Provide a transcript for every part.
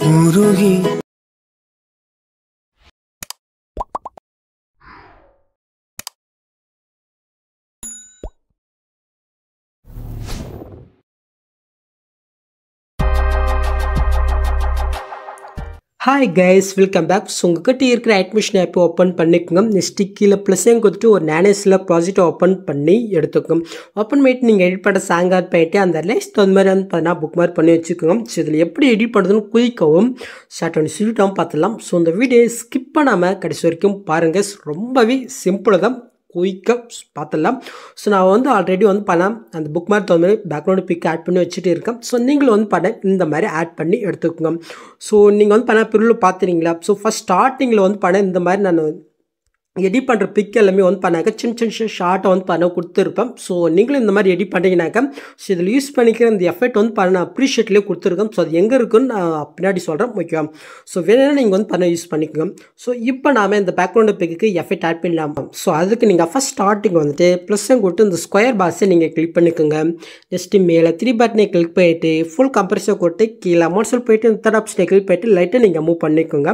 무르기. Hi guys welcome back so உங்ககிட்ட இருக்கிற admission ஆப்பை ஓப்பன் பண்ணிக்கோங்க. நெக்ஸ்ட்டு கீழே ப்ளஸ்ஸையும் கொடுத்துட்டு ஒரு நேனஸில் ப்ராஜெக்ட் ஓப்பன் பண்ணி எடுத்துக்கோங்க. ஓப்பன் பண்ணிட்டு நீங்கள் எடிட் பண்ண சாங் ஆட் பண்ணிட்டு அந்த லைஸ்ட் தகுந்த மாதிரி வந்து பார்த்தீங்கன்னா புக் மார்க் பண்ணி வச்சுக்கோங்க. ஸோ இதில் எப்படி எடிட் பண்ணுறதுன்னு குயிக்கவும் ஷார்ட் பண்ணி சொல்லிட்டோம் பார்த்துடலாம். ஸோ இந்த வீடியோ ஸ்கிப் பண்ணாமல் கடைசி வரைக்கும் பாருங்கள் ரொம்பவே சிம்பிளாக தான் குயிக்காக பார்த்துடலாம். ஸோ நான் வந்து ஆல்ரெடி வந்து பண்ண அந்த புக் மாதிரி தகுந்த மாதிரி பேக்ரவுண்டு பிக் ஆட் பண்ணி வச்சுட்டு இருக்கேன். ஸோ நீங்களும் வந்து பண்ண இந்த மாதிரி ஆட் பண்ணி எடுத்துக்கோங்க. ஸோ நீங்கள் வந்து பண்ண பிரிவில் பார்த்துறீங்களா? ஸோ ஃபஸ்ட் ஸ்டார்டிங்கில் வந்து பண்ண இந்த மாதிரி நான் எடிட் பண்ணுற பிக் எல்லாமே வந்து பண்ணாக்க சின்ன சின்ன ஷார்ட்டை வந்து பண்ண கொடுத்துருப்பேன் ஸோ நீங்களும் இந்த மாதிரி எடிட் பண்ணிங்கனாக்கா ஸோ இதில் யூஸ் பண்ணிக்கிற இந்த எஃபெக்ட் வந்து பண்ண அப்ரிஷியேட்லேயே கொடுத்துருக்கோம். ஸோ அது எங்கே இருக்குன்னு நான் பின்னாடி சொல்கிறேன் ஓகேவா ஸோ வேணும்னா நீங்கள் வந்து பண்ண யூஸ் பண்ணிக்கோங்க. ஸோ இப்போ நாம் இந்த பேக்ரவுண்டு பிக்கு எஃபெக்ட் ஆட் பண்ணலாம். ஸோ அதுக்கு நீங்கள் ஃபஸ்ட் ஸ்டார்டிங் வந்துட்டு ப்ளஸ்ஸும் கொடுத்து இந்த ஸ்கொயர் பாக்ஸை நீங்கள் கிளிக் பண்ணிக்கோங்க. நெக்ஸ்ட்டு மேலே த்ரீ பட்டனை கிளிக் பண்ணிவிட்டு ஃபுல் கம்ப்ரெஷர் கொடுத்து கீழே அமௌண்ட்ஸில் போயிட்டு இந்த தேர்ட் ஆப்ஷனை கிளிக் பண்ணிட்டு லைட்டாக நீங்கள் மூவ் பண்ணிக்கோங்க.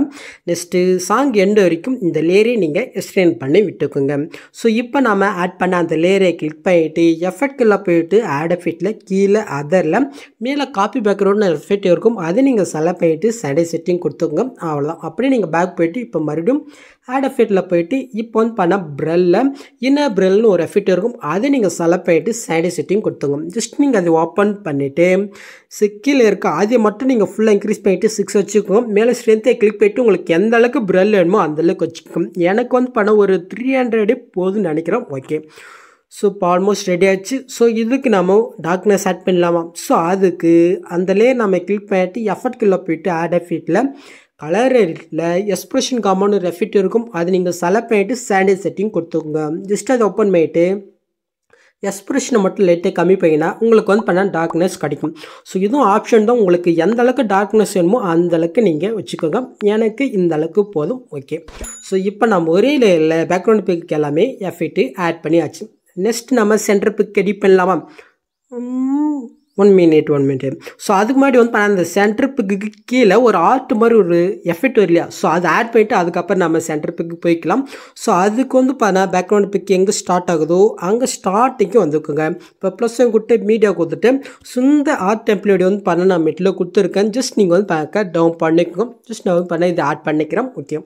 நெக்ஸ்ட்டு சாங் எண்டு வரைக்கும் இந்த லேரே நீங்கள் எக்ஸ்டெண்ட் பண்ணி விட்டுக்குங்க. ஸோ இப்போ நம்ம ஆட் பண்ண அந்த லேயரை கிளிக் பண்ணிவிட்டு எஃபெக்டில் போயிட்டு ஆட் எஃபெக்டில் கீழே அதரில் மேலே காப்பி பேக்ரவுண்ட் எஃபெக்ட் இருக்கும். அதை நீங்கள் செலக்ட் பண்ணிவிட்டு சடை செட்டிங் கொடுத்துக்கோங்க. அவ்வளோதான் அப்படியே நீங்கள் பேக் போயிட்டு இப்போ மறுபடியும் ஆட் எஃபிட்டில் போயிட்டு இப்போ வந்து பண்ண ப்ரெல்ல இன்னர் ப்ரெல்னு ஒரு எஃபெக்ட் இருக்கும். அதை நீங்கள் செலக்ட் பண்ணிட்டு சைடை செட்டிங் கொடுத்துங்க ஜஸ்ட் நீங்கள் அதை ஓப்பன் பண்ணிவிட்டு சிக்கில் இருக்க அதை மட்டும் நீங்கள் ஃபுல்லாக இன்க்ரீஸ் பண்ணிவிட்டு சிக்ஸ் வச்சுக்கோங்க. மேலே ஸ்ட்ரென்த்தை கிளிக் போயிட்டு உங்களுக்கு எந்த அளவுக்கு ப்ரெல் வேணுமோ அந்த அளவுக்கு வச்சுக்கோங்க. எனக்கு வந்து பண்ண ஒரு த்ரீ ஹண்ட்ரடே போதும்னு நினைக்கிறேன். ஓகே ஸோ இப்போ ஆல்மோஸ்ட் ரெடி ஆச்சு. ஸோ இதுக்கு நம்ம டார்க்னஸ் ஆட் பண்ணலாமா? ஸோ அதுக்கு அந்த லேயர் நம்ம கிளிக் பண்ணிட்டு எஃபர்ட்குள்ளே போயிட்டு ஆட் எஃபிட்டில் கலரில் எக்ஸ்ப்ரெஷன் காமன் ரெஃபிட் எஃபெக்ட் இருக்கும். அது நீங்கள் செலக்ட் பண்ணிவிட்டு சாண்டில் செட்டிங் கொடுத்துக்கோங்க. ஜஸ்ட் அதை ஓப்பன் பண்ணிவிட்டு எக்ஸ்ப்ரெஷனை மட்டும் லைட்டாக கம்மி பண்ணிங்கன்னா உங்களுக்கு வந்து பண்ணால் டார்க்னஸ் கிடைக்கும். ஸோ இதுவும் ஆப்ஷன் தான். உங்களுக்கு எந்த அளவுக்கு டார்க்னஸ் வேணுமோ அந்த அளவுக்கு நீங்கள் வச்சுக்கோங்க. எனக்கு இந்த அளவுக்கு போதும். ஓகே ஸோ இப்போ நம்ம ஒரே லேயரில் பேக்ரவுண்ட் பிக்கு எல்லாமே எஃபெக்ட்டு ஆட் பண்ணியாச்சு. நெக்ஸ்ட் நம்ம சென்டர் பிக் எடிட் பண்ணலாமா? One minute one minute so அதுக்கு முன்னாடி வந்து பண்ண அந்த சென்டர் பிக்கு கீழே ஒரு ஆர்ட் மாதிரி ஒரு எஃபெக்ட் வரலையா ஸோ அதை ஆட் பண்ணிவிட்டு அதுக்கப்புறம் நம்ம சென்டர் பிக்கு போய்க்கலாம். ஸோ அதுக்கு வந்து பார்த்தா பேக்ரவுண்ட் பிக் எங்கே ஸ்டார்ட் ஆகுதோ அங்கே ஸ்டார்டிங்கும் வந்துக்குங்க இப்போ ப்ளஸ் கொடுத்து மீடியா கொடுத்துட்டு சுந்த ஆர்ட் டெம்ப்ளேட் வந்து பண்ண நான் மெட்டில் கொடுத்துருக்கேன். ஜஸ்ட் நீங்கள் வந்து பார்க்க டவுன் பண்ணிக்கோங்க. ஜஸ்ட் நான் வந்து பண்ண இதை ஆட் பண்ணிக்கிறேன். ஓகே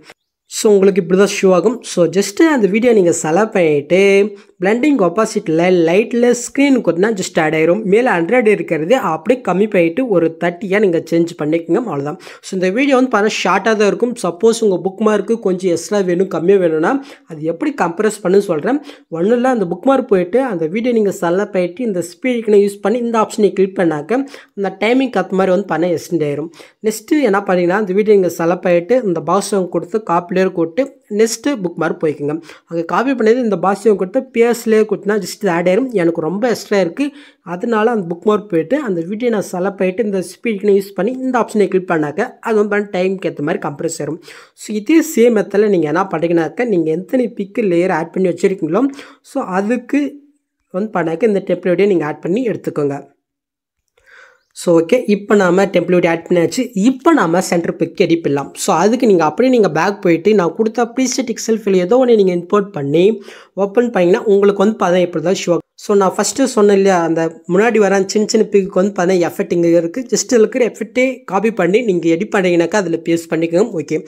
ஸோ உங்களுக்கு இப்படி தான் ஷோ ஆகும். ஸோ ஜஸ்ட்டு அந்த வீடியோ நீங்கள் செலக்ட் பண்ணிவிட்டு பிளண்டிங் ஆப்போசிட்டில் லைட்டில் ஸ்க்ரீன் கொடுத்தா ஜஸ்ட் ஆட் ஆயிரும். மேலே ஹண்ட்ரட் இருக்கிறது. அப்படியே கம்மி பண்ணிட்டு ஒரு தேர்ட்டியாக நீங்கள் சேஞ்ச் பண்ணிக்கோங்க. அவ்வளோதான் ஸோ இந்த வீடியோ வந்து பார்த்தா ஷார்ட்டாக தான் இருக்கும். சப்போஸ் உங்கள் புக் மார்க்கு கொஞ்சம் எக்ஸ்ட்ரா வேணும் கம்மியாக வேணும்னா அது எப்படி கம்ப்ரெஸ் பண்ணு சொல்கிறேன் ஒன்றும் இல்லை அந்த புக் மார்க் போயிட்டு அந்த வீடியோ நீங்கள் செல்ல போயிட்டு இந்த ஸ்பீடுக்குன்னு யூஸ் பண்ணி இந்த ஆப்ஷனை கிளிக் பண்ணாக்க அந்த டைமிங் அது மாதிரி வந்து பண்ண எக்ஸ்டெண்ட் ஆயிரும். நெக்ஸ்ட்டு என்ன பண்ணிங்கன்னா அந்த வீடியோ நீங்கள் செலக்ட் பண்ணிட்டு இந்த பாக்ஸ் கொடுத்து காப்பிலேயே கூப்பிட்டு நெக்ஸ்ட்டு புக் மார்க் போய்க்குங்க. அங்கே காப்பி பண்ணது இந்த பாக்ஸையும் கொடுத்து பிஎஸ்லேயே கொடுத்தனா ஜஸ்ட் ஆட் ஆயிரும். எனக்கு ரொம்ப எக்ஸ்ட்ரா இருக்குது அதனால அந்த புக் மார்க் போயிட்டு அந்த வீடியோ நான் செலக்ட் போயிட்டு இந்த ஸ்பீடுக்கு யூஸ் பண்ணி இந்த ஆப்ஷனை கிளிக் பண்ணாக்க அது வந்து டைமுக்கு ஏற்ற மாதிரி கம்ப்ரஸ் ஆயிரும். ஸோ இதே சேம் மெத்தில் நீங்கள் என்ன பண்ணிக்கினாக்க நீங்கள் எத்தனை பிக்கு லேயர் ஆட் பண்ணி வச்சுருக்கீங்களோ ஸோ அதுக்கு வந்து பண்ணாக்க இந்த டெம்ப்ளேட்டையும் நீங்கள் ஆட் பண்ணி எடுத்துக்கோங்க. ஸோ ஓகே இப்போ நாம் டெம்ப்ளேட் ஆட் பண்ணியாச்சு. இப்போ நாம் சென்டர் பிக் எடிட் பண்ணலாம். ஸோ அதுக்கு நீங்கள் அப்படியே நீங்கள் பேக் போயிட்டு நான் கொடுத்த ப்ரீசெட்டிக் செல்ஃபில் ஏதோ ஒன்று நீங்கள் இம்போர்ட் பண்ணி ஓப்பன் பண்ணிங்கன்னா உங்களுக்கு வந்து பார்த்தா இப்படி தான் ஷோ ஸோ நான் ஃபஸ்ட்டு சொன்னேன் இல்லையா அந்த முன்னாடி வர சின்ன சின்ன பிக்கு வந்து பார்த்தா எஃபெக்ட் இங்கே இருக்குது ஜஸ்ட் இருக்கிற எஃபெக்டே காப்பி பண்ணி நீங்கள் எடிட் பண்ணிங்கனாக்கா அதில் பேஸ் பண்ணிக்கோங்க ஓகே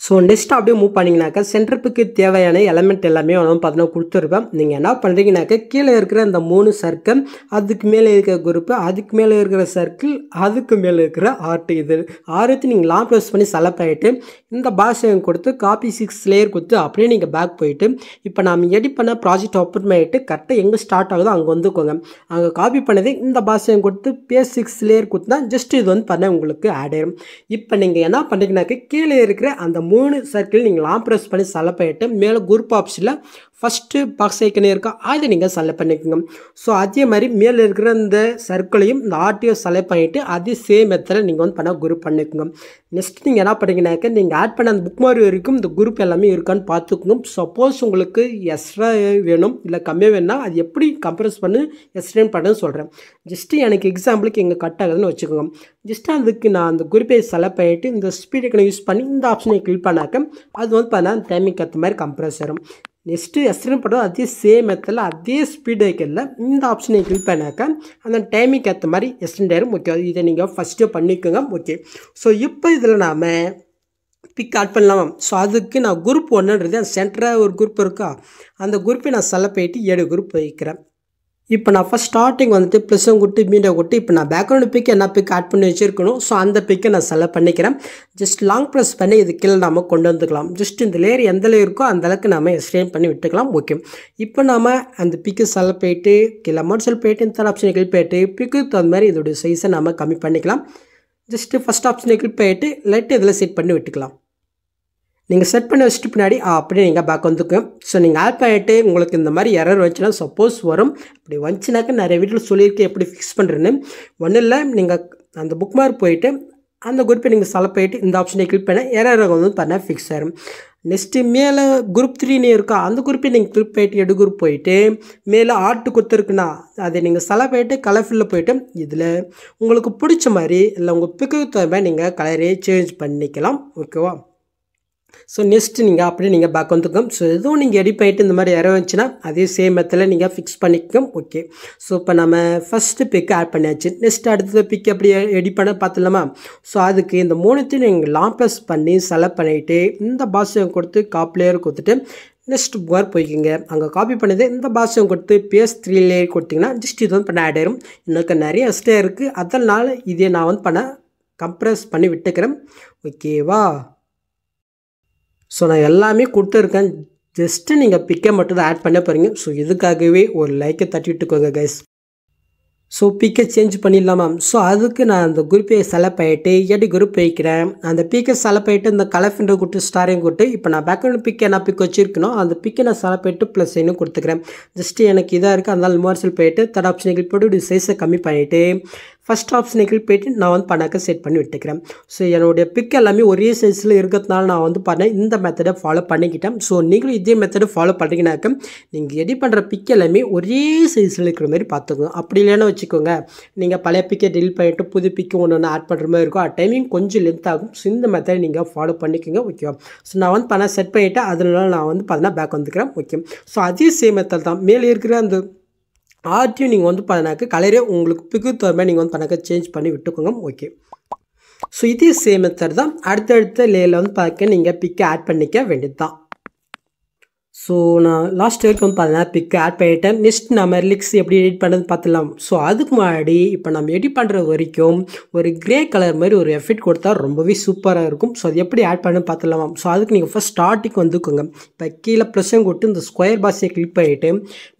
ஸோ நெக்ஸ்ட் அப்படியே மூவ் பண்ணிங்கனாக்கா சென்டருக்கு தேவையான எலமெண்ட் எல்லாமே வந்து பார்த்தீங்கன்னா கொடுத்துருப்பேன். நீங்கள் என்ன பண்ணுறீங்கனாக்கா கீழே இருக்கிற அந்த மூணு சர்க்கிள் அதுக்கு மேலே இருக்கிற குரூப்பு அதுக்கு மேலே இருக்கிற சர்க்கிள் அதுக்கு மேலே இருக்கிற ஆர்ட் இது ஆர்ட்டு நீங்கள் லாங் ப்ரெஸ் பண்ணி செலக்ட் ஆகிட்டு இந்த பாஷை கொடுத்து காப்பி சிக்ஸ் லேயர் கொடுத்து அப்படியே நீங்கள் பேக் போயிட்டு இப்போ நாம் எடிட் பண்ண ப்ராஜெக்ட் ஓப்பன் பண்ணிட்டு கரெக்டாக எங்கே ஸ்டார்ட் ஆகுதோ அங்கே வந்துக்கோங்க. அங்கே காப்பி பண்ணது இந்த பாஷையும் கொடுத்து பேஸ் சிக்ஸ் லேயர் கொடுத்தா ஜஸ்ட் இது வந்து பண்ண உங்களுக்கு ஆட் ஆயிடும் இப்போ நீங்கள் என்ன பண்ணுறீங்கனாக்கா கீழே இருக்கிற அந்த மூணு சர்க்கிள் நீங்கள் லாங் ப்ரெஸ் பண்ணி செலக்ட் மேலே குரூப் ஆப்ஷனில் ஃபஸ்ட்டு பாக்ஸ் ஐக்கனே இருக்கா? அதை நீங்கள் செலக்ட் பண்ணிக்கோங்க. ஸோ அதே மாதிரி மேலே இருக்கிற இந்த சர்க்கிளையும் இந்த ஆர்டிஓ செலக்ட் பண்ணிவிட்டு அதே சேம் மெத்தடில் நீங்கள் வந்து பண்ண குரூப் பண்ணிக்கோங்க. நெக்ஸ்ட் நீங்கள் என்ன பண்ணுறீங்கனாக்க நீங்கள் ஆட் பண்ண அந்த புக் மாதிரி வரைக்கும் இந்த குரூப் எல்லாமே இருக்கான்னு பார்த்துக்கோங்க. சப்போஸ் உங்களுக்கு எக்ஸ்ட்ரா வேணும் இல்லை கம்மியாக வேணும்னா அது எப்படி கம்ப்ரஸ் பண்ணி எக்ஸ்டெண்ட் பண்ணுன்னு சொல்கிறேன் ஜஸ்ட்டு எனக்கு எக்ஸாம்பிளுக்கு இங்கே கட் ஆகுதுன்னு வச்சுக்கோங்க. ஜஸ்ட் அதுக்கு நான் அந்த குரூப்பை செலக்ட் பண்ணிவிட்டு இந்த ஸ்பீடுக்கு யூஸ் பண்ணி இந்த ஆப்ஷனை கிளிக் பண்ணாக்க அது வந்து பார்த்தா டைமிங் ஏற்ற மாதிரி கம்ப்ரஸ் ஆகும் நெக்ஸ்ட்டு எஸ்டிஎன் படம் அதே சேம் மெத்தடில் அதே ஸ்பீடு வைக்கல இந்த ஆப்ஷனை கிளிக் பண்ணாக்க அந்த டைமிங் ஏற்ற மாதிரி எக்ஸ்டெண்ட் முக்கியம். ஓகே இதை நீங்கள் ஃபஸ்ட்டு பண்ணிக்கோங்க. ஓகே ஸோ இப்போ இதில் நாம் பிக் ஆட் பண்ணலாமா ஸோ அதுக்கு நான் குரூப் ஒன்றுன்றது அந்த சென்டராக ஒரு குரூப் இருக்கா? அந்த குரூப்பை நான் செலக்ட் பண்ணிட்டு ஏழு குரூப் வைக்கிறேன். இப்போ நான் ஃபஸ்ட் ஸ்டார்டிங் வந்துட்டு ப்ளஸும் கொடுத்து மீடியா கொடுத்து இப்போ நான் பேக்ரவுண்ட் பிக் என்ன பிக் ஆட் பண்ணி வச்சுருக்கணும்? ஸோ அந்த பிக்கை நான் செலக்ட் பண்ணிக்கிறேன். ஜஸ்ட் லாங் ப்ரெஸ் பண்ணி இது கீழே நம்ம கொண்டு வந்துக்கலாம். ஜஸ்ட் இந்த லேயர் எந்த லேயர் இருக்கோ அந்தளவுக்கு நம்ம எக்ஸ்டெண்ட் பண்ணி விட்டுக்கலாம். ஓகே இப்போ நாம் அந்த பிக்கு செலக்ட் போயிட்டு கீழே மோட்சல் போயிட்டு இந்த ஆப்ஷனை கிளிக் போயிட்டு பிக்கு தகுந்த மாதிரி இதோடைய சைஸை நம்ம கம்மி பண்ணிக்கலாம். ஜஸ்ட்டு ஃபஸ்ட் ஆப்ஷனை கிளிக் போயிட்டு லைட்டு இதில் செட் பண்ணி விட்டுக்கலாம். நீங்கள் செட் பண்ணி வச்சுட்டு பின்னாடி அப்படியே நீங்கள் பேக் வந்துக்கும் ஸோ நீங்கள் ஆட் ஆகிட்டு உங்களுக்கு இந்த மாதிரி எரர் வந்துச்சுன்னா சப்போஸ் வரும். அப்படி வந்துச்சுனாக்கா நிறைய வீட்டில் சொல்லியிருக்கேன் எப்படி ஃபிக்ஸ் பண்ணுறேன்னு ஒன்றும் இல்லை நீங்கள் அந்த புக் மார்க் போயிட்டு அந்த குரூப்பை நீங்கள் செலக்ட் போயிட்டு இந்த ஆப்ஷனை கிளிக் பண்ண எரர் வந்து பண்ணால் ஃபிக்ஸ் ஆகிடும் நெக்ஸ்ட்டு மேலே குரூப் த்ரீன்னு இருக்கா அந்த குரூப்பை நீங்கள் கிளிக் போயிட்டு எடு குரூப் போயிட்டு மேலே ஆர்ட் கொடுத்துருக்குன்னா அதை நீங்கள் செலக்ட் போயிட்டு கலர் போயிட்டு இதில் உங்களுக்கு பிடிச்ச மாதிரி இல்லை உங்கள் பிக்கு தகுந்த நீங்கள் கலரே சேஞ்ச் பண்ணிக்கலாம் ஓகேவா ஸோ நெக்ஸ்ட் நீங்கள் அப்படியே நீங்கள் பேக் வந்துக்கும் ஸோ எதுவும் நீங்கள் எடிட் பண்ணிட்டு இந்த மாதிரி இற வந்துச்சுன்னா அதே சேம் மெத்தில் நீங்கள் ஃபிக்ஸ் பண்ணிக்கோம் ஓகே ஸோ இப்போ நம்ம ஃபஸ்ட்டு பிக் ஆட் பண்ணியாச்சு. நெக்ஸ்ட் அடுத்த பிக் எப்படி எடிட் பண்ண பார்த்துலாமா ஸோ அதுக்கு இந்த மூணுத்தையும் நீங்கள் லாம்ப்ளஸ் பண்ணி செலக்ட் பண்ணிவிட்டு இந்த பாஷையும் கொடுத்து காப்ளேயர் கொடுத்துட்டு நெக்ஸ்ட் புகார் போய்க்கிங்க. அங்கே காப்பி பண்ணது இந்த பாஷையும் கொடுத்து பேஸ் த்ரீ லேயர் கொடுத்தீங்கன்னா ஜஸ்ட் இது வந்து பண்ண ஆட் ஆயிரும். எனக்கு நிறைய எஸ்டே இருக்குது அதனால் இதே நான் வந்து பண்ண கம்ப்ரெஸ் பண்ணி விட்டுக்கிறேன். ஓகேவா ஸோ நான் எல்லாமே கொடுத்துருக்கேன். ஜஸ்ட்டு நீங்கள் பிக்கை மட்டும் தான் ஆட் பண்ண போகிறீங்க ஸோ இதுக்காகவே ஒரு லைக்கை தட்டி விட்டுக்கோங்க கைஸ் ஸோ பிக்கை சேஞ்ச் பண்ணிடலாமா? ஸோ அதுக்கு நான் அந்த குரூப்பை செலக்ட் ஆகிட்டு எடி குரூப் வைக்கிறேன். அந்த பிக்கை செலக்ட் பண்ணிட்டு இந்த கலர் ஃபிண்டர் கொடுத்து ஸ்டாரையும் கொடுத்து இப்போ நான் பேக்ரவுண்ட் பிக் என்ன பிக் வச்சிருக்கணும் அந்த பிக்கை நான் செலக்ட் பண்ணிட்டு ப்ளஸ் இன்னும் கொடுத்துக்கிறேன். ஜஸ்ட்டு எனக்கு இதாக இருக்குது அதனால் மோர்சல் போயிட்டு தட் ஆப்ஷன் போட்டு சைஸை கம்மி பண்ணிவிட்டு ஃபஸ்ட் ஆப்ஷனுக்கு போய்ட்டு போயிட்டு நான் வந்து பணக்க செட் பண்ணி விட்டுக்கிறேன். ஸோ என்னுடைய பிக் எல்லாமே ஒரே சைஸில் இருக்கிறதுனால நான் வந்து பண்ணேன் இந்த மெத்தடை ஃபாலோ பண்ணிக்கிட்டேன். ஸோ நீங்களும் இதே மெத்தடை ஃபாலோ பண்ணிங்கனாக்க நீங்கள் எடிட் பண்ணுற பிக் எல்லாமே ஒரே சைஸில் இருக்கிற மாதிரி பார்த்துக்கோங்க. அப்படி இல்லைன்னு வச்சுக்கோங்க நீங்கள் பழைய பிக்கை டெலிட் பண்ணிவிட்டு புது பிக்கு ஒன்று ஒன்று ஆட் பண்ணுற மாதிரி இருக்கும். அது டைமிங் கொஞ்சம் லென்த் ஆகும். ஸோ இந்த மெத்தடை நீங்கள் ஃபாலோ பண்ணிக்கோங்க. ஓகேவா ஸோ நான் வந்து பணம் செட் பண்ணிவிட்டு அதனால நான் வந்து பார்த்தீங்கன்னா பேக் வந்துக்கிறேன். ஓகே ஸோ அதே சேம் மெத்தட் தான். மேலே இருக்கிற அந்த ஆர்டியும் நீங்கள் வந்து பண்ணாக்க கலரே உங்களுக்கு பிக்கு தகுந்த நீங்கள் வந்து பண்ணாக்க சேஞ்ச் பண்ணி விட்டுக்கோங்க. ஓகே ஸோ இதே சேம் மெத்தட் தான் அடுத்தடுத்த லேயில் வந்து பார்க்க நீங்கள் பிக்கை ஆட் பண்ணிக்க வேண்டியது தான் ஸோ நான் லாஸ்ட் வரைக்கும் வந்து பார்த்தீங்கன்னா பிக் ஆட் பண்ணிட்டேன். நெக்ஸ்ட் நம்ம லிக்ஸ் எப்படி எடிட் பண்ணுறது பார்த்துலாம் ஸோ அதுக்கு முன்னாடி இப்போ நம்ம எடிட் பண்ணுற வரைக்கும் ஒரு கிரே கலர் மாதிரி ஒரு எஃபெக்ட் கொடுத்தா ரொம்பவே சூப்பராக இருக்கும். ஸோ அது எப்படி ஆட் பண்ணு பார்த்துலாம் ஸோ அதுக்கு நீங்கள் ஃபஸ்ட் ஸ்டார்டிங் வந்துக்கோங்க. இப்போ கீழே ப்ளஸ்ஸும் கொடுத்து இந்த ஸ்கொயர் பாக்ஸை கிளிக் பண்ணிவிட்டு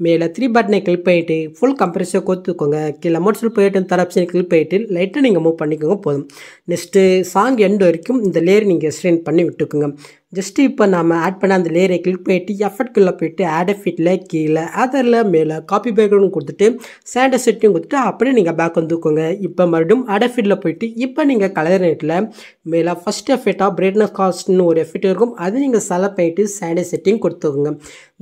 மேலே த்ரீ பட்டனை கிளிக் பண்ணிவிட்டு ஃபுல் கம்ப்ரெஸை கொடுத்துக்கோங்க கீழே மோட்ஸில் போயிட்டு தர ஆப்ஷனை கிளிக் பண்ணிவிட்டு லைட்டாக நீங்கள் மூவ் பண்ணிக்கோங்க போதும். நெக்ஸ்ட்டு சாங் எண்ட் வரைக்கும் இந்த லேயர் நீங்கள் எக்ஸ்டெண்ட் பண்ணி விட்டுக்கோங்க. ஜஸ்ட்டு இப்போ நம்ம ஆட் பண்ண அந்த லேயரை கிளிக் பண்ணிவிட்டு எஃபர்ட்குள்ளே போயிட்டு ஆட் எஃபிட்டில் கீழே அதரில் மேலே காப்பி பேக்ரவுண்ட் கொடுத்துட்டு சேண்டர் செட்டையும் கொடுத்துட்டு அப்படியே நீங்கள் பேக் வந்துக்கோங்க. இப்போ மறுபடியும் ஆட் போயிட்டு இப்போ நீங்கள் கலர் நேட்டில் மேலே ஃபஸ்ட் எஃபெக்டாக பிரைட்னஸ் காஸ்ட்னு ஒரு எஃபெக்ட் இருக்கும். அது நீங்கள் செலக்ட் பண்ணிட்டு சேண்டை செட்டிங் கொடுத்துக்கோங்க.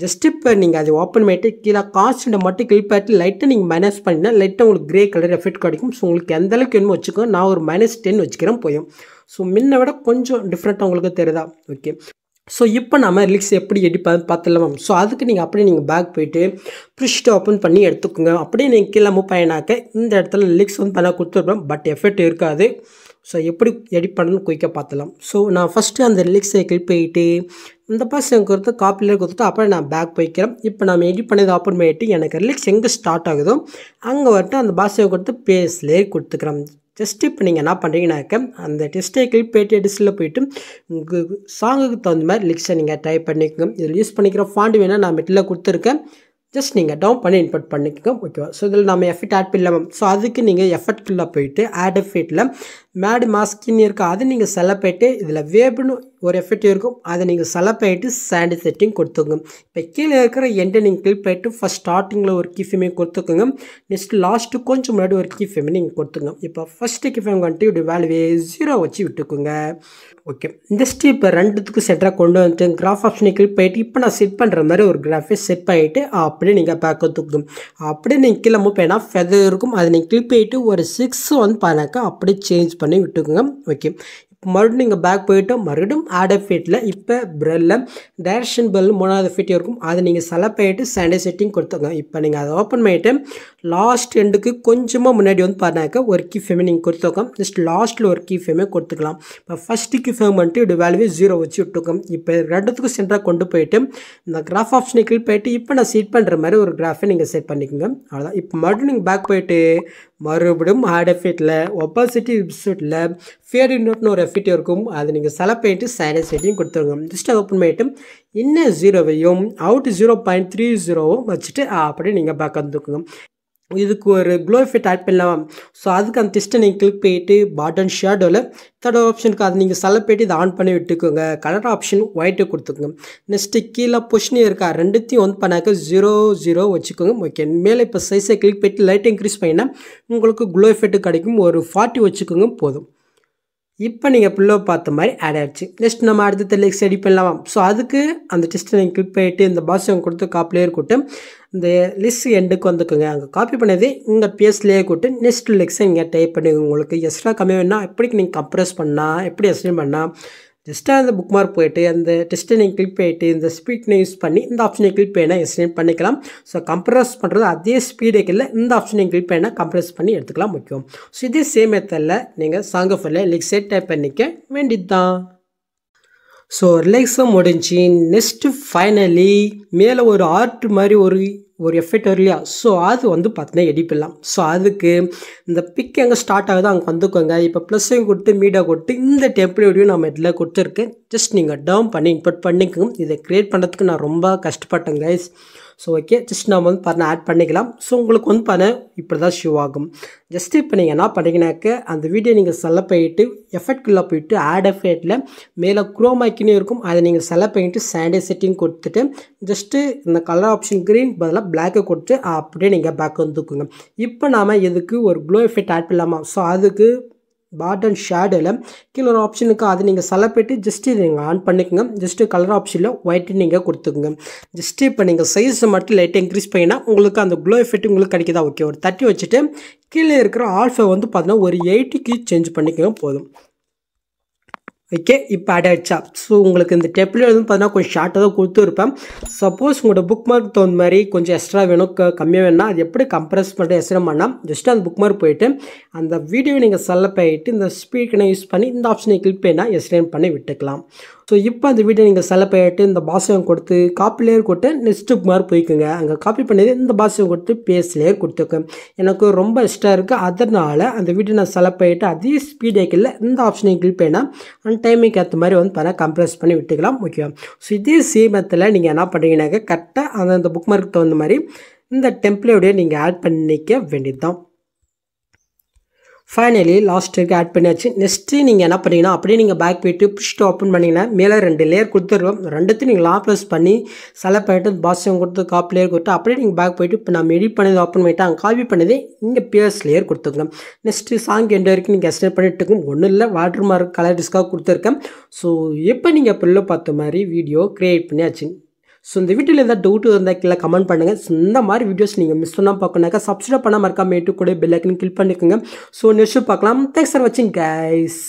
ஜஸ்ட் இப்போ நீங்கள் அதை ஓப்பன் பண்ணிவிட்டு கீழே காஸ்ட்டை மட்டும் கிளிக் பண்ணிட்டு லைட்டாக நீங்கள் மைனஸ் பண்ணினா லைட்டாக உங்களுக்கு கிரே கலர் எஃபெக்ட் கிடைக்கும். ஸோ உங்களுக்கு எந்தளவுக்கு வேணுமோ நான் ஒரு மைனஸ் டென் வச்சுக்கிறேன் போயும் ஸோ முன்ன விட கொஞ்சம் டிஃப்ரெண்ட்டாக உங்களுக்கு தெரியுதா? ஓகே ஸோ இப்போ நம்ம ரிலிக்ஸ் எப்படி எடிட் பண்ணி பார்த்துலாம் ஸோ அதுக்கு நீங்கள் அப்படியே நீங்கள் பேக் போயிட்டு ப்ரிஷ்ட்டு ஓப்பன் பண்ணி எடுத்துக்கோங்க. அப்படியே நீங்கள் கீழே மூவ் பண்ணினாக்க இந்த இடத்துல லிரிக்ஸ் வந்து பண்ண கொடுத்துருப்போம் பட் எஃபெக்ட் இருக்காது. ஸோ எப்படி எடிட் பண்ணணும்னு குயிக்காக பார்த்துலாம் ஸோ நான் ஃபஸ்ட்டு அந்த லிரிக்ஸை கிளிக் போயிட்டு இந்த பர்சன் கொடுத்து காப்பியில் கொடுத்துட்டு அப்புறம் நான் பேக் போய்க்கிறேன். இப்போ நம்ம எடிட் பண்ணது ஓப்பன் பண்ணிட்டு எனக்கு ரிலிக்ஸ் எங்கே ஸ்டார்ட் ஆகுதோ அங்கே வந்துட்டு அந்த பாஷையை கொடுத்து பேஸ்லேயே கொடுத்துக்கிறேன். ஜஸ்ட் இப்போ நீங்கள் என்ன பண்ணுறீங்கன்னாக்க அந்த டெஸ்ட்டை கிளிப் போயிட்டு டிஸ்டில் போயிட்டு உங்கள் சாங்குக்கு தகுந்த மாதிரி லிக்ஸை நீங்கள் டைப் பண்ணிக்கோங்க. இதில் யூஸ் பண்ணிக்கிற ஃபாண்ட் வேணால் நான் மெட்டில் கொடுத்துருக்கேன். ஜஸ்ட் நீங்கள் டவுன் பண்ணி இன்புட் பண்ணிக்கோங்க. ஓகேவா ஸோ இதில் நம்ம எஃபெக்ட் ஆட் பண்ணலாம். ஸோ அதுக்கு நீங்கள் எஃபெக்ட்குள்ளே போயிட்டு ஆட் எஃபெக்டில் மேடு மாஸ்கின்னு இருக்கா அதை நீங்கள் செலக்ட் போயிட்டு இதில் வேப்னு ஒரு எஃபெக்ட் இருக்கும். அதை நீங்கள் செலக்ட் பண்ணிட்டு சாண்ட் செட்டிங் கொடுத்துக்கோங்க. இப்போ கீழே இருக்கிற எண்டை நீங்கள் கிளிக் பண்ணிட்டு ஃபஸ்ட் ஸ்டார்டிங்கில் ஒரு கீ கொடுத்துக்கோங்க. நெக்ஸ்ட் லாஸ்ட்டு கொஞ்சம் முன்னாடி ஒரு கீ நீங்கள் கொடுத்துங்க இப்போ ஃபஸ்ட்டு கிஃபேம் வந்துட்டு இப்படி வேல்யூவே ஜீரோ வச்சு விட்டுக்கோங்க. ஓகே நெக்ஸ்ட் இப்போ ரெண்டுத்துக்கும் செட்டாக கொண்டு வந்துட்டு கிராஃப் ஆப்ஷனை கிளிக் பண்ணிட்டு இப்போ நான் செட் பண்ணுற மாதிரி ஒரு கிராஃபை செட் பண்ணிவிட்டு அப்படியே நீங்கள் பார்க்க தூக்கும் அப்படியே நீங்கள் கீழே மூவ் பண்ணா ஃபெதர் இருக்கும். அதை நீங்கள் கிளிக் பண்ணிவிட்டு ஒரு சிக்ஸ் வந்து பண்ணாக்கா அப்படியே சேஞ்ச் பண்ணி விட்டுக்கோங்க. ஓகே மறுபடியும் நீங்கள் பேக் போயிட்டு மறுபடியும் ஆட் ஃபீட்டில் இப்போ ப்ரெல்ல டைரக்ஷன் பெல் மூணாவது ஃபீட் இருக்கும். அதை நீங்கள் செலக்ட் பண்ணிட்டு சாண்டே செட்டிங் கொடுத்துங்க இப்போ நீங்கள் அதை ஓப்பன் பண்ணிவிட்டு லாஸ்ட் எண்டுக்கு கொஞ்சமாக முன்னாடி வந்து பாருனாக்கா ஒரு கீ ஃபேமே நீங்கள் கொடுத்துக்கோம் ஜஸ்ட் லாஸ்ட்டில் ஒரு கீ ஃபேமே கொடுத்துக்கலாம். இப்போ ஃபஸ்ட்டு கீ ஃபேம் வந்துட்டு இப்படி வேல்யூவே ஜீரோ வச்சு விட்டுக்கோம் இப்போ ரெண்டுத்துக்கும் சென்டராக கொண்டு போயிட்டு இந்த கிராஃப் ஆப்ஷனை கிளிக் பண்ணிட்டு இப்போ நான் செட் பண்ணுற மாதிரி ஒரு கிராஃபை நீங்கள் செட் பண்ணிக்கோங்க. அவ்வளோதான் இப்போ மறுபடியும் நீங்கள் பேக் போயிட்டு மறுபடியும் ஹார்ட் எஃபிட்டில் ஒப்பாசிட்டி எபிசோட்டில் ஃபேர் நோட்னு ஒரு எஃபெக்ட் இருக்கும். அது நீங்கள் செலக்ட் பண்ணிட்டு சைனஸ் எட்டையும் கொடுத்துருங்க. ஜஸ்ட் ஓப்பன் பண்ணிவிட்டு இன்னும் ஜீரோவையும் அவுட் ஜீரோ பாயிண்ட் த்ரீ ஜீரோவும் வச்சுட்டு அப்படியே நீங்கள் பேக் வந்துக்குங்க. இதுக்கு ஒரு க்ளோ எஃபெக்ட் ஆட் பண்ணலாம் ஸோ அதுக்கு அந்த டெஸ்ட்டை நீங்கள் கிளிக் போயிட்டு பாட்டன் ஷேடோவில் தேர்ட் ஆப்ஷனுக்கு அதை நீங்கள் செலக்ட் போயிட்டு இதை ஆன் பண்ணி விட்டுக்கோங்க. கலர் ஆப்ஷன் ஒயிட்டு கொடுத்துக்கோங்க. நெக்ஸ்ட்டு கீழே பொஷன் இருக்கா ரெண்டுத்தையும் ஒன் பண்ணாக்க ஜீரோ ஜீரோ வச்சுக்கோங்க. ஓகே மேலே இப்போ சைஸை கிளிக் போயிட்டு லைட் இன்க்ரீஸ் பண்ணினா உங்களுக்கு க்ளோ எஃபெக்ட் கிடைக்கும். ஒரு ஃபார்ட்டி வச்சுக்கோங்க போதும். இப்போ நீங்கள் பில்லோ பார்த்த மாதிரி ஆட் ஆகிடுச்சு நெக்ஸ்ட் நம்ம அடுத்த லெக்ஸ் ரெடி பண்ணலாம். ஸோ அதுக்கு அந்த டெஸ்ட்டை நீங்கள் கிளிக் பண்ணிவிட்டு இந்த பாஸ் கொடுத்து காப்பிலே இருக்கட்டும் இந்த லிஸ்ட் எண்டுக்கு வந்துக்கோங்க. அங்கே காப்பி பண்ணதே இங்கே பேஸ்லேயே கூட்டு நெக்ஸ்ட் லெக்ஸை இங்கே டைப் பண்ணி உங்களுக்கு எக்ஸ்ட்ரா கம்மி வேணால் எப்படி நீங்கள் கம்ப்ரெஸ் பண்ணால் எப்படி எக்ஸ்டெண்ட் பண்ணால் ஜஸ்ட்டாக அந்த புக் மார்க் போயிட்டு அந்த டெஸ்ட்டை நீங்கள் கிளிக் பண்ணிட்டு இந்த ஸ்பீட்னை யூஸ் பண்ணி இந்த ஆப்ஷனை கிளிக் பண்ணால் எக்ஸ்டெண்ட் பண்ணிக்கலாம். ஸோ கம்ப்ரஸ் பண்ணுறது அதே ஸ்பீடே இல்லை இந்த ஆப்ஷனை கிளிக் பண்ணால் கம்ப்ரஸ் பண்ணி எடுத்துக்கலாம் முக்கியம். ஸோ இதே சேம் மெத்தடில் நீங்கள் சாங் ஆஃபரில் செட் டைப் பண்ணிக்க வேண்டியது தான் ஸோ ரிலாக்ஸும் முடிஞ்சு நெக்ஸ்ட்டு ஃபைனலி மேலே ஒரு ஆர்ட் மாதிரி ஒரு ஒரு எஃபெக்ட் வரும் இல்லையா ஸோ அது வந்து பார்த்தீங்கன்னா எடிப்பிடலாம் ஸோ அதுக்கு இந்த பிக் எங்கே ஸ்டார்ட் ஆகுதோ அங்கே வந்துக்கோங்க. இப்போ ப்ளஸ்ஸையும் கொடுத்து மீடியா கொடுத்து இந்த டெம்ப்ளேட்டையும் நம்ம இதில் கொடுத்துருக்கேன். ஜஸ்ட் நீங்கள் டவுன் பண்ணி இன்புட் பண்ணிக்கோங்க. இதை க்ரியேட் பண்ணுறதுக்கு நான் ரொம்ப கஷ்டப்பட்டேன் கைஸ் ஸோ ஓகே ஜஸ்ட் நம்ம வந்து பண்ண ஆட் பண்ணிக்கலாம். ஸோ உங்களுக்கு வந்து பண்ண இப்படி தான் ஷூ ஆகும். ஜஸ்ட் இப்போ நீங்கள் என்ன பண்ணிங்கனாக்க அந்த வீடியோ நீங்கள் செலக்ட் பண்ணிட்டு எஃபெக்ட்குள்ளே போயிட்டு ஆட் எஃபெக்டில் மேலே குரோமாக்கினே இருக்கும். அதை நீங்கள் செலக்ட் பண்ணிட்டு சாண்டே செட்டிங் கொடுத்துட்டு ஜஸ்ட்டு இந்த கலர் ஆப்ஷன் க்ரீன் பதிலாக பிளாக்கை கொடுத்து அப்படியே நீங்கள் பேக் வந்துக்குங்க இப்போ நாம் இதுக்கு ஒரு க்ளோ எஃபெக்ட் ஆட் பண்ணலாமா? ஸோ அதுக்கு பாட்டன் ஷேடில் கீழே ஒரு ஆப்ஷனுக்கு அதை நீங்கள் செலக்ட் பண்ணிட்டு ஜஸ்ட்டு இதை நீங்கள் ஆன் பண்ணிக்கோங்க ஜஸ்ட்டு கலர் ஆப்ஷனில் ஒயிட்டு நீங்கள் கொடுத்துக்குங்க. ஜஸ்ட்டு இப்போ நீங்கள் சைஸை மட்டும் லைட்டாக இன்க்ரீஸ் பண்ணினா உங்களுக்கு அந்த க்ளோ எஃபெக்ட் உங்களுக்கு கிடைக்குதா? ஓகே ஒரு தட்டி வச்சுட்டு கீழே இருக்கிற ஆல்ஃபை வந்து பார்த்தீங்கன்னா ஒரு எயிட்டிக்கு சேஞ்ச் பண்ணிக்கோங்க. போதும். ஓகே இப்போ ஆட் ஆகிடுச்சா ஸோ உங்களுக்கு இந்த டெப்லெட் வந்து பார்த்தீங்கன்னா கொஞ்சம் ஷார்ட்டாக தான் கொடுத்துருப்பேன். சப்போஸ் உங்களோட புக் மார்க் தகுந்த மாதிரி கொஞ்சம் எக்ஸ்ட்ரா வேணும் க கம்மியாக வேணும்னா அது எப்படி கம்ப்ரெஸ் பண்ணிட்டு எக்ஸ்ட்ரா பண்ணால் ஜஸ்ட் அந்த புக் மார்க் போயிட்டு அந்த வீடியோ நீங்கள் செலக்ட் ஆகிட்டு இந்த ஸ்பீக்கனை யூஸ் பண்ணி இந்த ஆப்ஷனை கிளிக் பண்ணால் எக்ஸ்டெண்ட் பண்ணி விட்டுக்கலாம். ஸோ இப்போ அந்த வீடியோ நீங்கள் செலக்ட் பண்ணிட்டு இந்த பாசியம் கொடுத்து காப்பி லேயர் கொடுத்து நெக்ஸ்ட் புக் போய்க்குங்க. அங்கே காப்பி பண்ணி இந்த பாசியம் கொடுத்து பேஸ் லேயர் எனக்கு ரொம்ப இஷ்டம் இருக்குது அதனால் அந்த வீடியோ நான் செலக்ட் பண்ணிட்டு அதே ஸ்பீட் ஏக்கில் இந்த ஆப்ஷனை கிளிக் பண்ணால் அந்த டைமிங்க்கு ஏற்ற மாதிரி வந்து பண்ணால் கம்ப்ரெஸ் பண்ணி விட்டுக்கலாம். முக்கியம் ஸோ இதே சேமத்தில் நீங்கள் என்ன பண்ணுறீங்கன்னாக்க கரெக்டாக அந்த அந்த புக் மார்க் தகுந்த மாதிரி இந்த டெம்ப்ளேயோடய நீங்கள் ஆட் பண்ணிக்க வேண்டியது தான் ஃபைனலி லாஸ்ட்டுக்கு ஆட் பண்ணியாச்சு. நெக்ஸ்ட்டு நீங்கள் என்ன பண்ணீங்கன்னா அப்படியே நீங்கள் பேக் போயிட்டு புஷ்ட்டு ஓப்பன் பண்ணிங்கன்னா மேலே ரெண்டு லேயர் கொடுத்துருவோம். ரெண்டுத்தையும் நீங்கள் லா ப்ளஸ் பண்ணி செலக்ட் பண்ணிட்டு பாஸ்டம் கொடுத்து காப்பி லேயர் கொடுத்து அப்படியே நீங்கள் பேக் போயிட்டு இப்போ நம்ம எடிட் பண்ணது ஓப்பன் பண்ணிட்டு அங்கே காப்பி பண்ணதே இங்கே பியர்ஸ் லேயர் கொடுத்துருங்க நெக்ஸ்ட்டு சாங் எண்ட் வரைக்கும் நீங்கள் எக்ஸ்டெண்ட் பண்ணிட்டு ஒன்றும் இல்லை வாட்டர் மார்க் கலர் டிஸ்காக கொடுத்துருக்கேன். ஸோ எப்போ நீங்கள் பிள்ளை பார்த்த மாதிரி வீடியோ க்ரியேட் பண்ணியாச்சு. ஸோ இந்த வீட்டில் எதாவது டவுட் இருந்தால் கீழே கமெண்ட் பண்ணுங்கள் ஸோ இந்த மாதிரி வீடியோஸ் நீங்கள் மிஸ் பண்ணால் பார்க்கணுனாக்கா சப்ஸ்கிரைப் பண்ண மறக்காம மேட்டு கூட பெல்லைக்கன் கிளிக் பண்ணிக்கோங்க. ஸோ நெக்ஸ்ட் பார்க்கலாம். தேங்க்ஸ் ஃபார் வாட்சிங் கைஸ்